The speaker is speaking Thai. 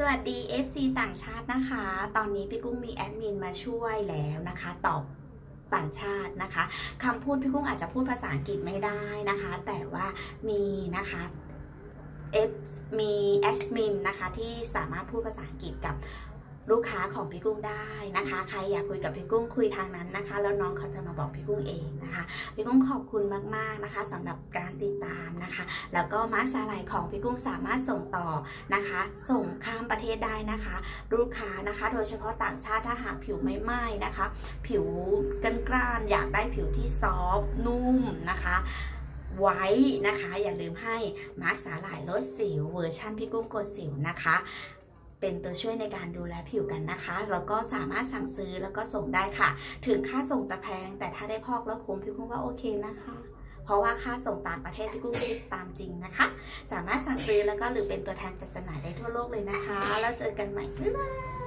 สวัสดี FC ต่างชาตินะคะ ตอนนี้พี่กุ้งมีแอดมินมาช่วยแล้วนะคะ ตอบต่างชาตินะคะคำพูดพี่กุ้งอาจจะพูดภาษาอังกฤษไม่ได้นะคะ แต่ว่ามีนะคะเอฟมีแอดมินนะคะที่สามารถพูดภาษาอังกฤษกับลูกค้าของพี่กุ้งได้นะคะ ใครอยากคุยกับพี่กุ้งคุยทางนั้นนะคะ แล้วน้องเขาจะมาบอกพี่กุ้งเองนะคะ พี่กุ้งขอบคุณมากๆนะคะสำหรับการติดตามนะคะ แล้วก็มาส์กสาหร่ายของพี่กุ้งสามารถส่งต่อนะคะ ส่งข้ามประเทศได้นะคะ ลูกค้านะคะ โดยเฉพาะต่างชาติถ้าหากผิวไม่ไหม้นะคะ ผิวกันกร้านๆอยากได้ผิวที่ soft นุ่มนะคะไว้นะคะ อย่าลืมให้มาส์กสาหร่ายลดสิวเวอร์ชันพี่กุ้งกดสิวนะคะ เป็นตัวช่วยในการดูแลผิวกันนะคะ แล้วก็สามารถสั่งซื้อแล้วก็ส่งได้ค่ะ ถึงค่าส่งจะแพงแต่ถ้าได้พอกแล้วคุ้มพี่กุ้งว่าโอเคนะคะ เพราะว่าค่าส่งต่างประเทศพี่กุ้งคิดตามจริงนะคะ สามารถสั่งซื้อแล้วก็หรือเป็นตัวแทนจัดจำหน่ายได้ทั่วโลกเลยนะคะ แล้วเจอกันใหม่บ๊ายบาย